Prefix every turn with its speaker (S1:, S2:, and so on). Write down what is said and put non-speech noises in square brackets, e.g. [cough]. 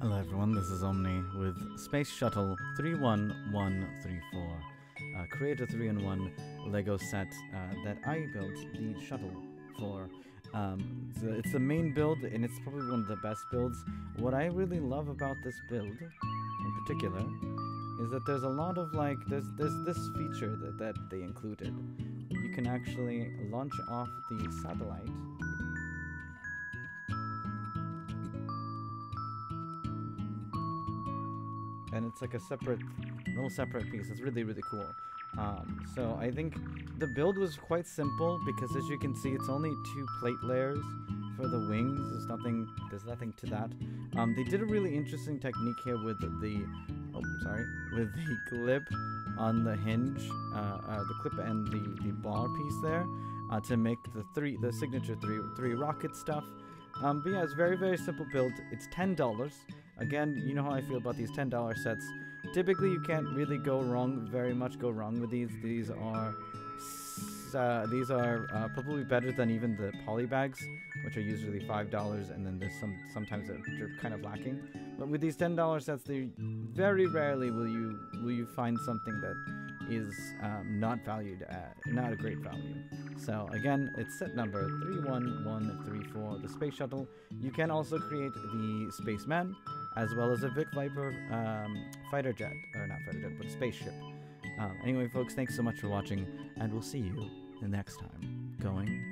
S1: Hello everyone, this is Omni with Space Shuttle 31134, a Creator 3-in-1 Lego set uh, that I built the shuttle for. Um, so it's the main build and it's probably one of the best builds. What I really love about this build, in particular, is that there's a lot of like, there's, there's this feature that, that they included. You can actually launch off the satellite and it's like a separate, little separate piece. It's really, really cool. Um, so I think the build was quite simple because as you can see, it's only two plate layers for the wings. There's nothing, there's nothing to that. Um, they did a really interesting technique here with the, oh, sorry, with the [laughs] clip on the hinge, uh, uh, the clip and the, the bar piece there, uh, to make the three, the signature three, three rocket stuff. Um, but yeah, it's very, very simple build. It's $10. Again, you know how I feel about these $10 sets. Typically, you can't really go wrong, very much go wrong with these. These are uh, these are uh, probably better than even the poly bags, which are usually five dollars, and then there's some sometimes they're kind of lacking. But with these ten dollar sets, they very rarely will you will you find something that is um, not valued at not a great value. So again, it's set number 31134, the space shuttle. You can also create the spaceman, as well as a Vic Viper um, fighter jet, or not fighter jet, but spaceship. Um, anyway, folks, thanks so much for watching, and we'll see you next time. Going